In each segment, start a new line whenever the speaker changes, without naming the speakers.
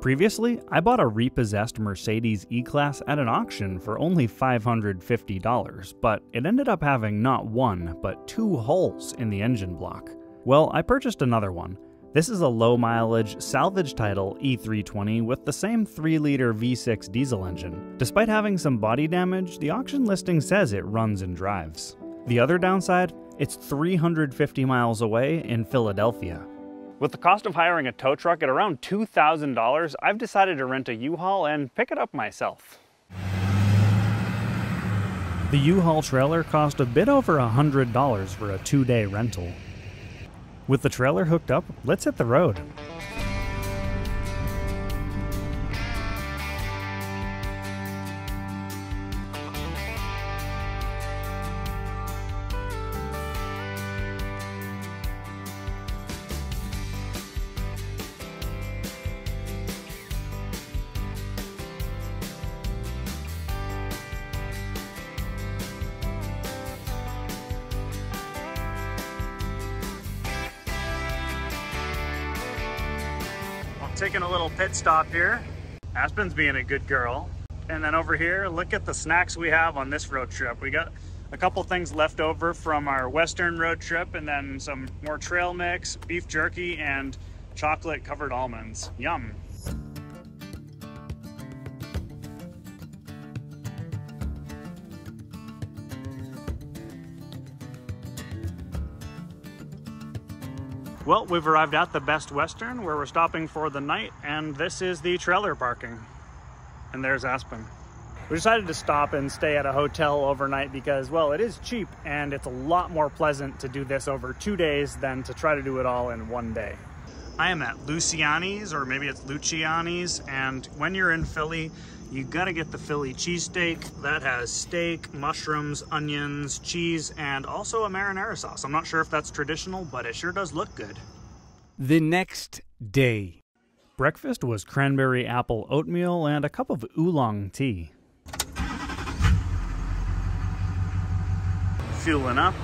Previously, I bought a repossessed Mercedes E-Class at an auction for only $550, but it ended up having not one, but two holes in the engine block. Well, I purchased another one. This is a low mileage, salvage title E320 with the same 3 liter V6 diesel engine. Despite having some body damage, the auction listing says it runs and drives. The other downside? It's 350 miles away in Philadelphia. With the cost of hiring a tow truck at around $2,000, I've decided to rent a U-Haul and pick it up myself. The U-Haul trailer cost a bit over $100 for a two-day rental. With the trailer hooked up, let's hit the road. Taking a little pit stop here. Aspen's being a good girl. And then over here, look at the snacks we have on this road trip. We got a couple things left over from our Western road trip and then some more trail mix, beef jerky, and chocolate covered almonds. Yum. Well, we've arrived at the Best Western where we're stopping for the night and this is the trailer parking. And there's Aspen. We decided to stop and stay at a hotel overnight because, well, it is cheap and it's a lot more pleasant to do this over two days than to try to do it all in one day. I am at Luciani's, or maybe it's Luciani's, and when you're in Philly, you gotta get the Philly cheesesteak. That has steak, mushrooms, onions, cheese, and also a marinara sauce. I'm not sure if that's traditional, but it sure does look good.
The next day.
Breakfast was cranberry apple oatmeal and a cup of oolong tea. Fueling up.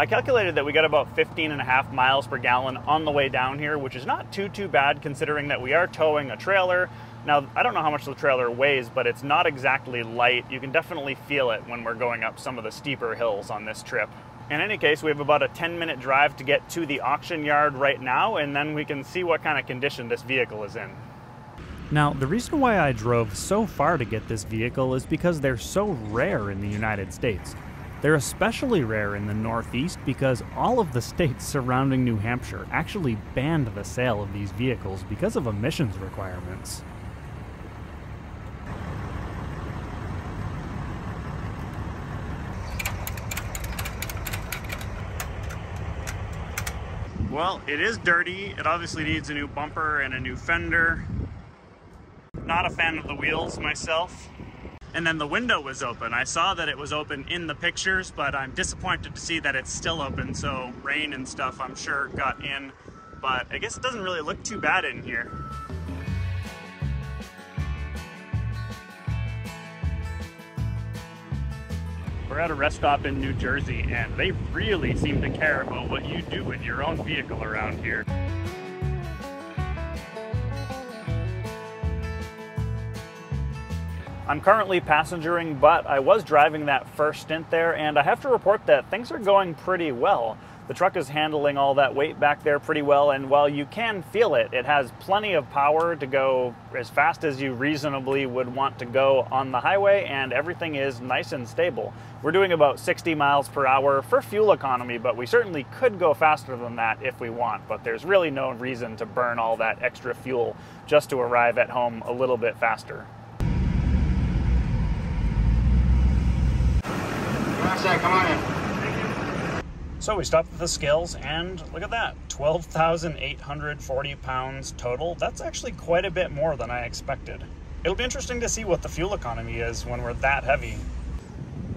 I calculated that we got about 15 and a half miles per gallon on the way down here, which is not too, too bad considering that we are towing a trailer. Now, I don't know how much the trailer weighs, but it's not exactly light. You can definitely feel it when we're going up some of the steeper hills on this trip. In any case, we have about a 10 minute drive to get to the auction yard right now, and then we can see what kind of condition this vehicle is in. Now, the reason why I drove so far to get this vehicle is because they're so rare in the United States. They're especially rare in the Northeast because all of the states surrounding New Hampshire actually banned the sale of these vehicles because of emissions requirements. Well, it is dirty. It obviously needs a new bumper and a new fender. Not a fan of the wheels myself and then the window was open. I saw that it was open in the pictures, but I'm disappointed to see that it's still open, so rain and stuff I'm sure got in, but I guess it doesn't really look too bad in here. We're at a rest stop in New Jersey, and they really seem to care about what you do with your own vehicle around here. I'm currently passengering, but I was driving that first stint there, and I have to report that things are going pretty well. The truck is handling all that weight back there pretty well, and while you can feel it, it has plenty of power to go as fast as you reasonably would want to go on the highway, and everything is nice and stable. We're doing about 60 miles per hour for fuel economy, but we certainly could go faster than that if we want, but there's really no reason to burn all that extra fuel just to arrive at home a little bit faster. Come on in. So we stopped at the scales and look at that, 12,840 pounds total. That's actually quite a bit more than I expected. It'll be interesting to see what the fuel economy is when we're that heavy.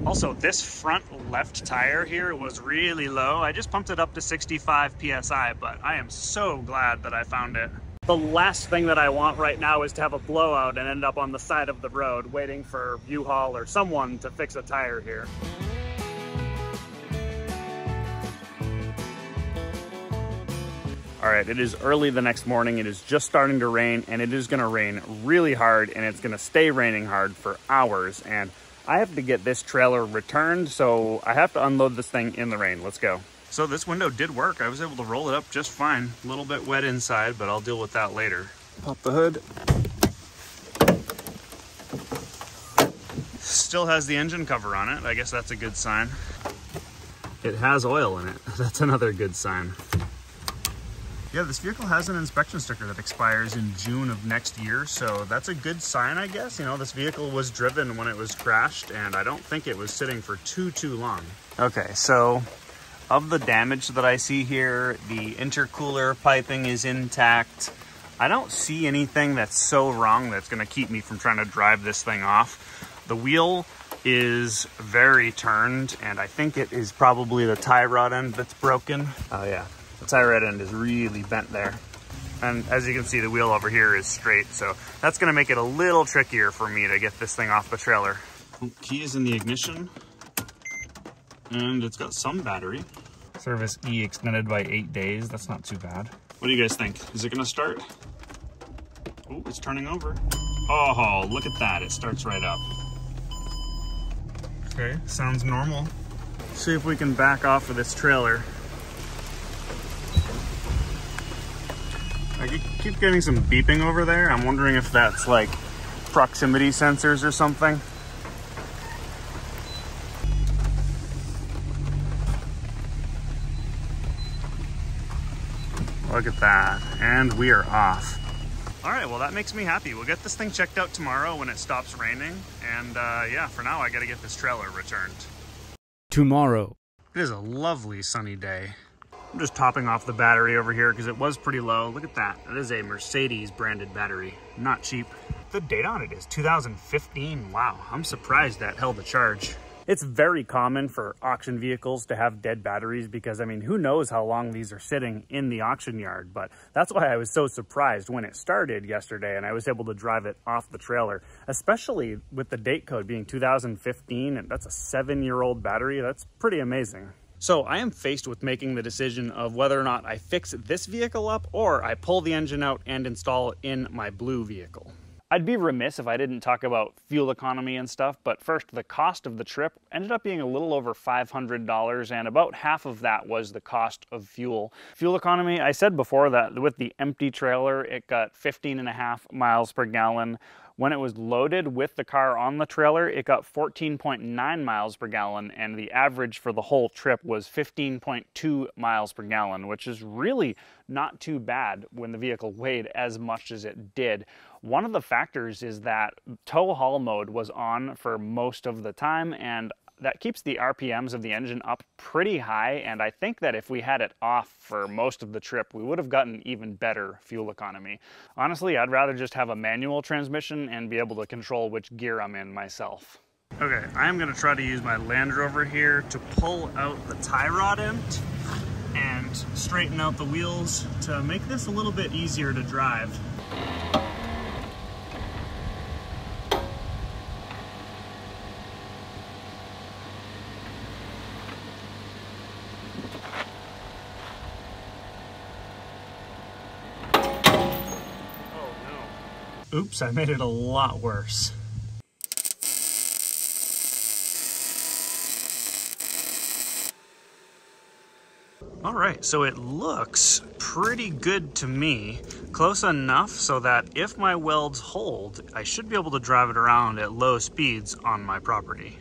Also, this front left tire here was really low. I just pumped it up to 65 PSI, but I am so glad that I found it. The last thing that I want right now is to have a blowout and end up on the side of the road waiting for U-Haul or someone to fix a tire here. All right, it is early the next morning. It is just starting to rain and it is gonna rain really hard and it's gonna stay raining hard for hours. And I have to get this trailer returned, so I have to unload this thing in the rain. Let's go. So this window did work. I was able to roll it up just fine. A little bit wet inside, but I'll deal with that later. Pop the hood. Still has the engine cover on it. I guess that's a good sign. It has oil in it. That's another good sign. Yeah, this vehicle has an inspection sticker that expires in June of next year, so that's a good sign, I guess. You know, this vehicle was driven when it was crashed, and I don't think it was sitting for too, too long. Okay, so of the damage that I see here, the intercooler piping is intact. I don't see anything that's so wrong that's gonna keep me from trying to drive this thing off. The wheel is very turned, and I think it is probably the tie rod end that's broken. Oh yeah, the tie rod end is really bent there. And as you can see, the wheel over here is straight. So that's gonna make it a little trickier for me to get this thing off the trailer. Key is in the ignition and it's got some battery. Service E extended by eight days. That's not too bad. What do you guys think? Is it gonna start? Oh, it's turning over. Oh, look at that. It starts right up. Okay, sounds normal. See if we can back off of this trailer. I keep getting some beeping over there. I'm wondering if that's like proximity sensors or something. Look at that. And we are off. All right, well, that makes me happy. We'll get this thing checked out tomorrow when it stops raining. And uh, yeah, for now, I got to get this trailer returned.
Tomorrow.
It is a lovely sunny day. I'm just topping off the battery over here because it was pretty low. Look at that. That is a Mercedes branded battery. Not cheap. The date on it is 2015. Wow, I'm surprised that held a charge. It's very common for auction vehicles to have dead batteries because, I mean, who knows how long these are sitting in the auction yard. But that's why I was so surprised when it started yesterday and I was able to drive it off the trailer, especially with the date code being 2015. And that's a seven year old battery. That's pretty amazing. So I am faced with making the decision of whether or not I fix this vehicle up or I pull the engine out and install it in my blue vehicle. I'd be remiss if I didn't talk about fuel economy and stuff, but first, the cost of the trip ended up being a little over $500, and about half of that was the cost of fuel. Fuel economy, I said before that with the empty trailer, it got 15 and a half miles per gallon. When it was loaded with the car on the trailer, it got 14.9 miles per gallon, and the average for the whole trip was 15.2 miles per gallon, which is really not too bad when the vehicle weighed as much as it did. One of the factors is that tow haul mode was on for most of the time, and that keeps the RPMs of the engine up pretty high, and I think that if we had it off for most of the trip, we would have gotten even better fuel economy. Honestly, I'd rather just have a manual transmission and be able to control which gear I'm in myself. Okay, I'm gonna try to use my Land Rover here to pull out the tie rod end and straighten out the wheels to make this a little bit easier to drive. Oops, I made it a lot worse. All right, so it looks pretty good to me. Close enough so that if my welds hold, I should be able to drive it around at low speeds on my property.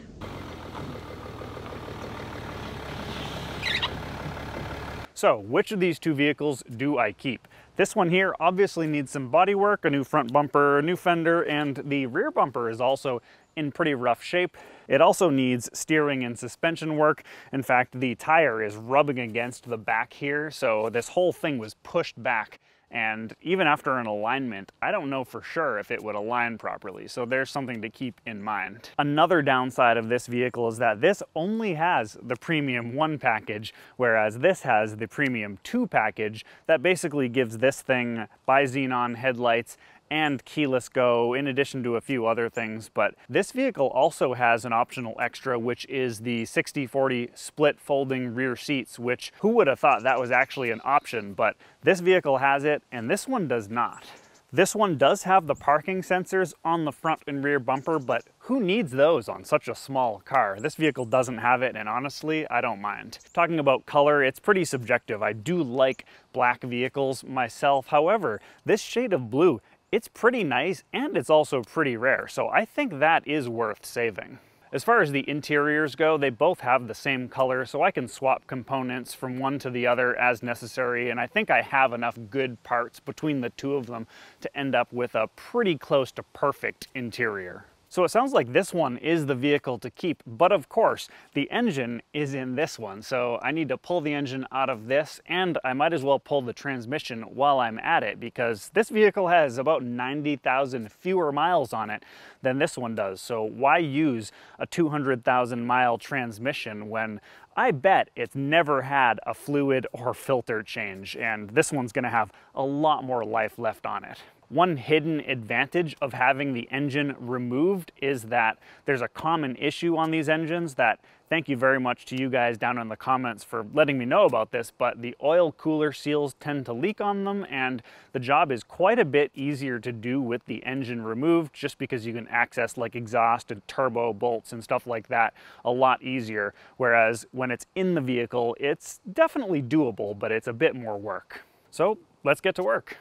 So, which of these two vehicles do I keep? This one here obviously needs some body work, a new front bumper, a new fender, and the rear bumper is also in pretty rough shape. It also needs steering and suspension work. In fact, the tire is rubbing against the back here, so this whole thing was pushed back and even after an alignment, I don't know for sure if it would align properly. So there's something to keep in mind. Another downside of this vehicle is that this only has the Premium 1 package, whereas this has the Premium 2 package that basically gives this thing bi-xenon headlights and keyless go in addition to a few other things. But this vehicle also has an optional extra, which is the 60-40 split folding rear seats, which who would have thought that was actually an option, but this vehicle has it and this one does not. This one does have the parking sensors on the front and rear bumper, but who needs those on such a small car? This vehicle doesn't have it, and honestly, I don't mind. Talking about color, it's pretty subjective. I do like black vehicles myself. However, this shade of blue, it's pretty nice and it's also pretty rare, so I think that is worth saving. As far as the interiors go, they both have the same color, so I can swap components from one to the other as necessary, and I think I have enough good parts between the two of them to end up with a pretty close to perfect interior. So it sounds like this one is the vehicle to keep, but of course, the engine is in this one. So I need to pull the engine out of this, and I might as well pull the transmission while I'm at it, because this vehicle has about 90,000 fewer miles on it than this one does. So why use a 200,000 mile transmission when I bet it's never had a fluid or filter change, and this one's gonna have a lot more life left on it. One hidden advantage of having the engine removed is that there's a common issue on these engines that thank you very much to you guys down in the comments for letting me know about this, but the oil cooler seals tend to leak on them and the job is quite a bit easier to do with the engine removed just because you can access like exhaust and turbo bolts and stuff like that a lot easier. Whereas when it's in the vehicle, it's definitely doable, but it's a bit more work. So let's get to work.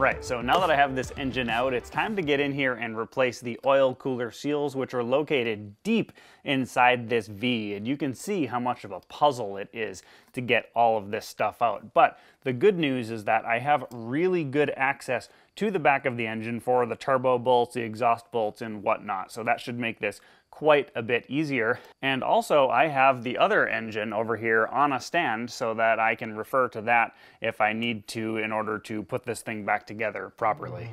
Right, so now that I have this engine out, it's time to get in here and replace the oil cooler seals, which are located deep inside this V. And you can see how much of a puzzle it is to get all of this stuff out. But the good news is that I have really good access to the back of the engine for the turbo bolts, the exhaust bolts, and whatnot. So that should make this quite a bit easier. And also I have the other engine over here on a stand so that I can refer to that if I need to in order to put this thing back together properly.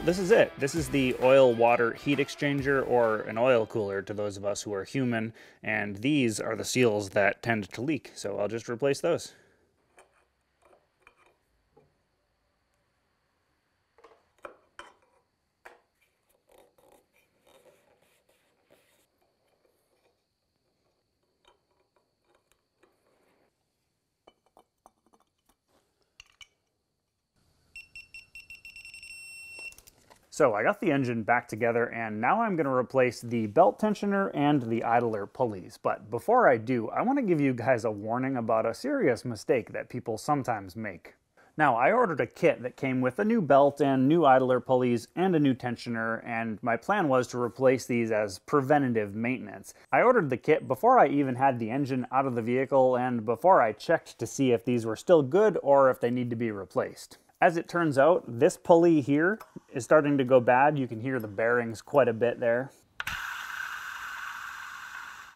This is it. This is the oil water heat exchanger or an oil cooler to those of us who are human. And these are the seals that tend to leak. So I'll just replace those. So I got the engine back together and now I'm gonna replace the belt tensioner and the idler pulleys. But before I do, I wanna give you guys a warning about a serious mistake that people sometimes make. Now, I ordered a kit that came with a new belt and new idler pulleys and a new tensioner, and my plan was to replace these as preventative maintenance. I ordered the kit before I even had the engine out of the vehicle and before I checked to see if these were still good or if they need to be replaced. As it turns out, this pulley here is starting to go bad. You can hear the bearings quite a bit there.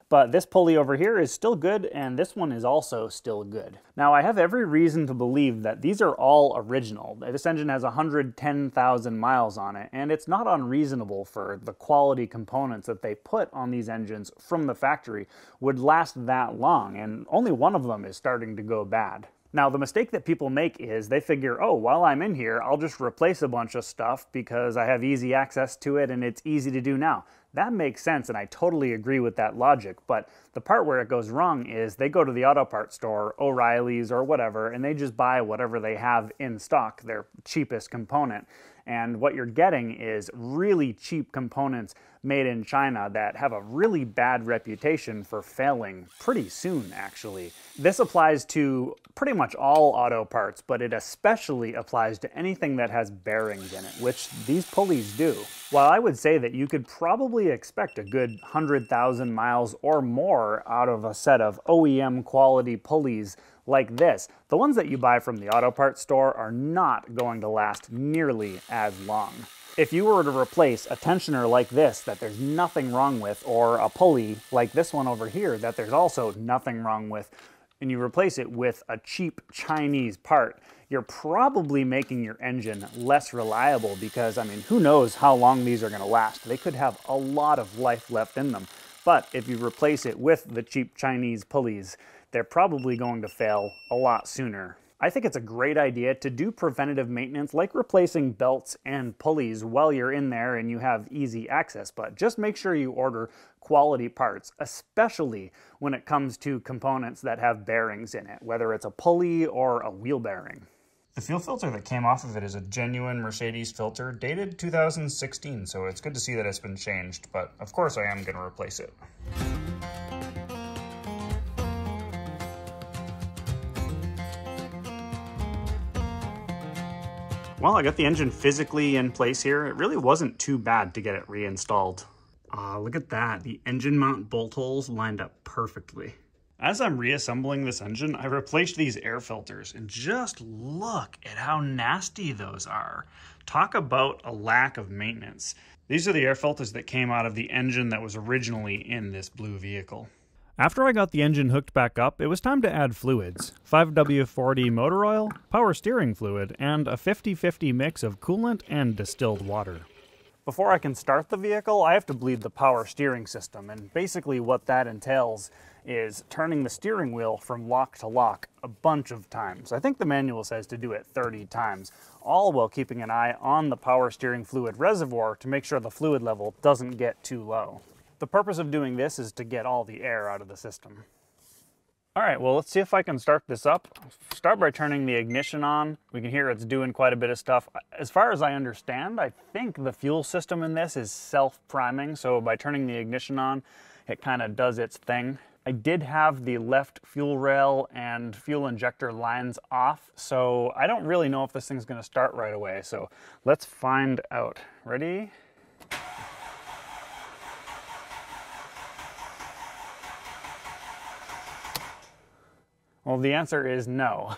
But this pulley over here is still good, and this one is also still good. Now, I have every reason to believe that these are all original. This engine has 110,000 miles on it, and it's not unreasonable for the quality components that they put on these engines from the factory would last that long, and only one of them is starting to go bad. Now, the mistake that people make is they figure, oh, while I'm in here, I'll just replace a bunch of stuff because I have easy access to it and it's easy to do now. That makes sense, and I totally agree with that logic. But the part where it goes wrong is they go to the auto parts store, O'Reilly's or whatever, and they just buy whatever they have in stock, their cheapest component. And what you're getting is really cheap components made in China that have a really bad reputation for failing pretty soon, actually. This applies to pretty much all auto parts, but it especially applies to anything that has bearings in it, which these pulleys do. While I would say that you could probably expect a good 100,000 miles or more out of a set of OEM quality pulleys like this. The ones that you buy from the auto parts store are not going to last nearly as long. If you were to replace a tensioner like this that there's nothing wrong with, or a pulley like this one over here that there's also nothing wrong with, and you replace it with a cheap Chinese part, you're probably making your engine less reliable because, I mean, who knows how long these are gonna last. They could have a lot of life left in them. But if you replace it with the cheap Chinese pulleys, they're probably going to fail a lot sooner. I think it's a great idea to do preventative maintenance like replacing belts and pulleys while you're in there and you have easy access, but just make sure you order quality parts, especially when it comes to components that have bearings in it, whether it's a pulley or a wheel bearing. The fuel filter that came off of it is a genuine Mercedes filter dated 2016, so it's good to see that it's been changed, but of course I am going to replace it. Well, I got the engine physically in place here. It really wasn't too bad to get it reinstalled. Ah, look at that. The engine mount bolt holes lined up perfectly. As I'm reassembling this engine, I replaced these air filters and just look at how nasty those are. Talk about a lack of maintenance. These are the air filters that came out of the engine that was originally in this blue vehicle. After I got the engine hooked back up, it was time to add fluids. 5W40 motor oil, power steering fluid, and a 50-50 mix of coolant and distilled water. Before I can start the vehicle, I have to bleed the power steering system, and basically what that entails is turning the steering wheel from lock to lock a bunch of times. I think the manual says to do it 30 times, all while keeping an eye on the power steering fluid reservoir to make sure the fluid level doesn't get too low. The purpose of doing this is to get all the air out of the system. All right, well, let's see if I can start this up. Start by turning the ignition on. We can hear it's doing quite a bit of stuff. As far as I understand, I think the fuel system in this is self-priming, so by turning the ignition on, it kind of does its thing. I did have the left fuel rail and fuel injector lines off, so I don't really know if this thing's gonna start right away, so let's find out. Ready? Well, the answer is no.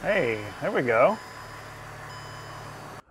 Hey, there we go.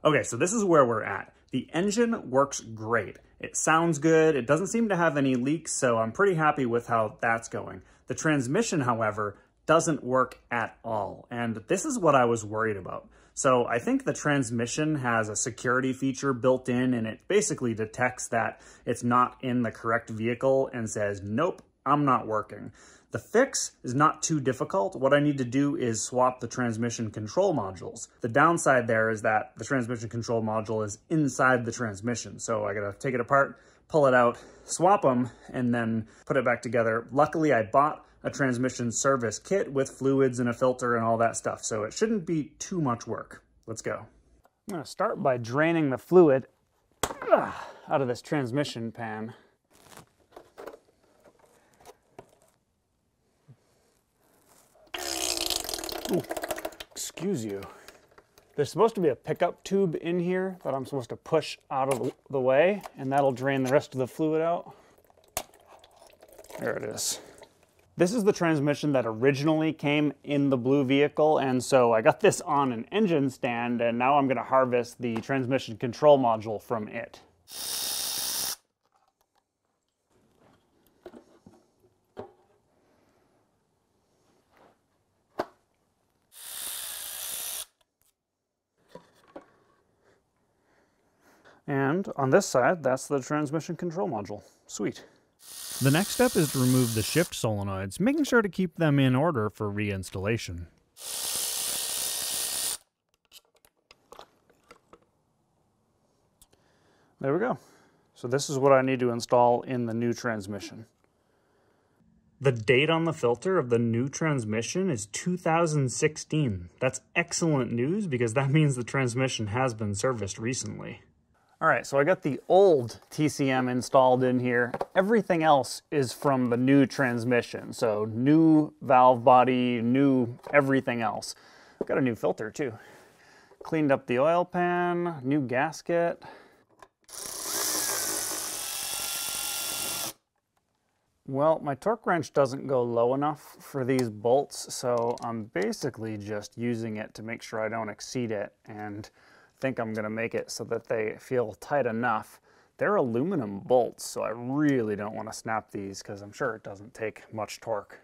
Okay, so this is where we're at. The engine works great. It sounds good. It doesn't seem to have any leaks, so I'm pretty happy with how that's going. The transmission, however, doesn't work at all. And this is what I was worried about. So I think the transmission has a security feature built in and it basically detects that it's not in the correct vehicle and says, nope, I'm not working. The fix is not too difficult. What I need to do is swap the transmission control modules. The downside there is that the transmission control module is inside the transmission. So I gotta take it apart, pull it out, swap them, and then put it back together. Luckily, I bought a transmission service kit with fluids and a filter and all that stuff. So it shouldn't be too much work. Let's go. I'm gonna start by draining the fluid out of this transmission pan. Ooh, excuse you. There's supposed to be a pickup tube in here that I'm supposed to push out of the way and that'll drain the rest of the fluid out. There it is. This is the transmission that originally came in the blue vehicle, and so I got this on an engine stand, and now I'm gonna harvest the transmission control module from it. And on this side, that's the transmission control module. Sweet.
The next step is to remove the shift solenoids, making sure to keep them in order for reinstallation.
There we go. So this is what I need to install in the new transmission. The date on the filter of the new transmission is 2016. That's excellent news because that means the transmission has been serviced recently. All right, so I got the old TCM installed in here. Everything else is from the new transmission. So new valve body, new everything else. Got a new filter too. Cleaned up the oil pan, new gasket.
Well, my torque wrench doesn't go low enough for these bolts, so I'm basically just using it to make sure I don't exceed it and think I'm gonna make it so that they feel tight enough. They're aluminum bolts, so I really don't wanna snap these because I'm sure it doesn't take much torque.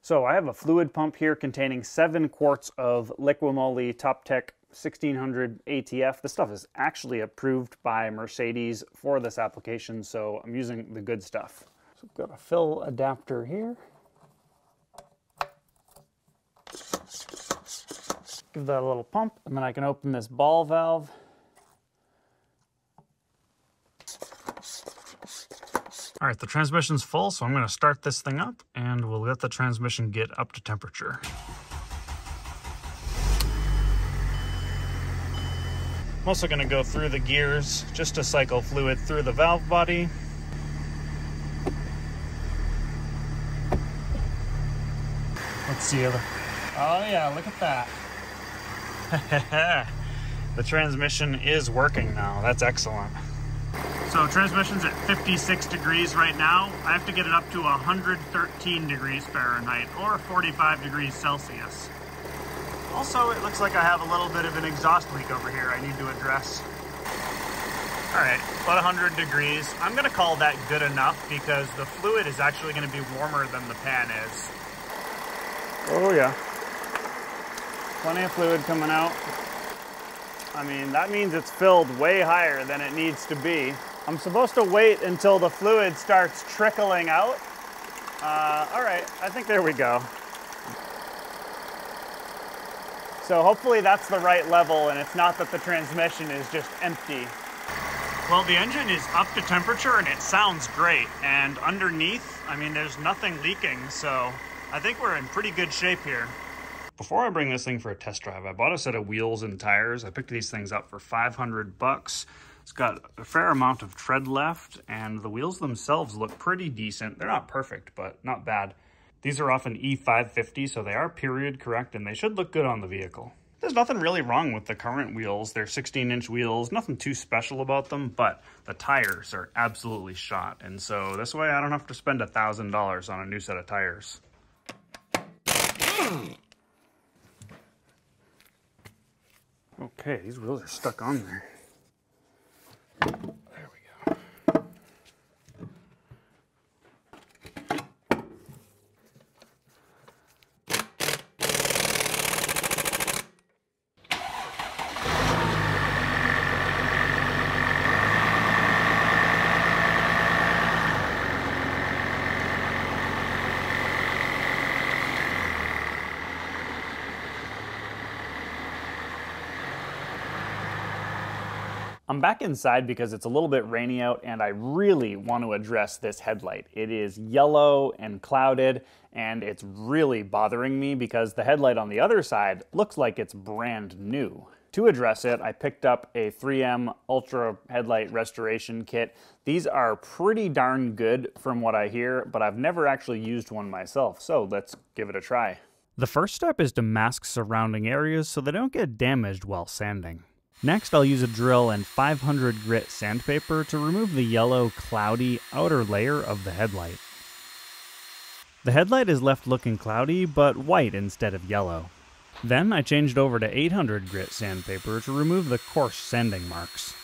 So I have a fluid pump here containing seven quarts of Liqui Moly Top Tec 1600 ATF. This stuff is actually approved by Mercedes for this application, so I'm using the good stuff. So I've got a fill adapter here. Give that a little pump, and then I can open this ball valve. All right, the transmission's full, so I'm gonna start this thing up and we'll let the transmission get up to temperature. I'm also gonna go through the gears just to cycle fluid through the valve body Let's see. Oh yeah, look at that. the transmission is working now. That's excellent. So transmission's at 56 degrees right now. I have to get it up to 113 degrees Fahrenheit or 45 degrees Celsius. Also, it looks like I have a little bit of an exhaust leak over here I need to address. All right, about 100 degrees. I'm gonna call that good enough because the fluid is actually gonna be warmer than the pan is. Oh yeah. Plenty of fluid coming out. I mean, that means it's filled way higher than it needs to be. I'm supposed to wait until the fluid starts trickling out. Uh, all right, I think there we go. So hopefully that's the right level and it's not that the transmission is just empty. Well, the engine is up to temperature and it sounds great. And underneath, I mean, there's nothing leaking, so I think we're in pretty good shape here. Before I bring this thing for a test drive, I bought a set of wheels and tires. I picked these things up for 500 bucks. It's got a fair amount of tread left, and the wheels themselves look pretty decent. They're not perfect, but not bad. These are off an E550, so they are period correct, and they should look good on the vehicle. There's nothing really wrong with the current wheels. They're 16-inch wheels, nothing too special about them, but the tires are absolutely shot, and so this way I don't have to spend a $1,000 on a new set of tires. Okay, these wheels are stuck on there. I'm back inside because it's a little bit rainy out and I really want to address this headlight. It is yellow and clouded and it's really bothering me because the headlight on the other side looks like it's brand new. To address it, I picked up a 3M Ultra Headlight Restoration Kit. These are pretty darn good from what I hear, but I've never actually used one myself, so let's give it a try. The first step is to mask surrounding areas so they don't get damaged while sanding. Next, I'll use a drill and 500 grit sandpaper to remove the yellow, cloudy outer layer of the headlight. The headlight is left looking cloudy, but white instead of yellow. Then I changed over to 800 grit sandpaper to remove the coarse sanding marks.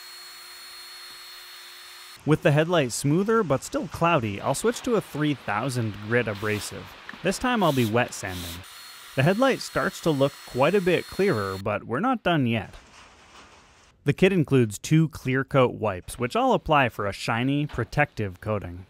With the headlight smoother but still cloudy, I'll switch to a 3000 grit abrasive. This time I'll be wet sanding. The headlight starts to look quite a bit clearer, but we're not done yet. The kit includes two clear coat wipes, which I'll apply for a shiny, protective coating.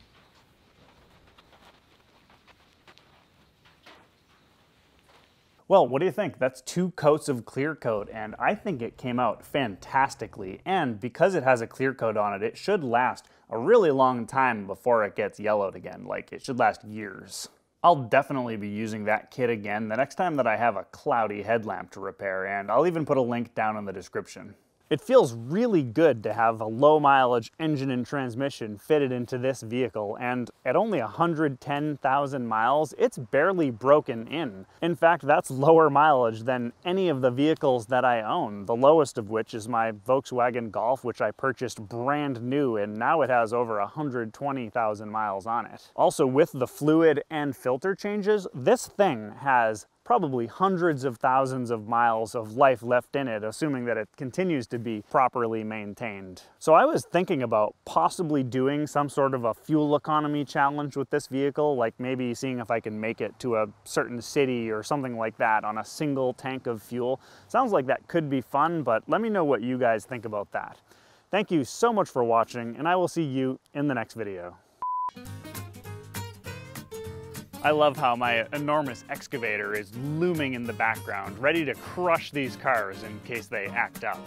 Well, what do you think? That's two coats of clear coat, and I think it came out fantastically. And because it has a clear coat on it, it should last a really long time before it gets yellowed again. Like, it should last years. I'll definitely be using that kit again the next time that I have a cloudy headlamp to repair, and I'll even put a link down in the description. It feels really good to have a low mileage engine and transmission fitted into this vehicle, and at only 110,000 miles, it's barely broken in. In fact, that's lower mileage than any of the vehicles that I own, the lowest of which is my Volkswagen Golf, which I purchased brand new, and now it has over 120,000 miles on it. Also, with the fluid and filter changes, this thing has probably hundreds of thousands of miles of life left in it, assuming that it continues to be properly maintained. So I was thinking about possibly doing some sort of a fuel economy challenge with this vehicle, like maybe seeing if I can make it to a certain city or something like that on a single tank of fuel. Sounds like that could be fun, but let me know what you guys think about that. Thank you so much for watching, and I will see you in the next video. I love how my enormous excavator is looming in the background, ready to crush these cars in case they act up.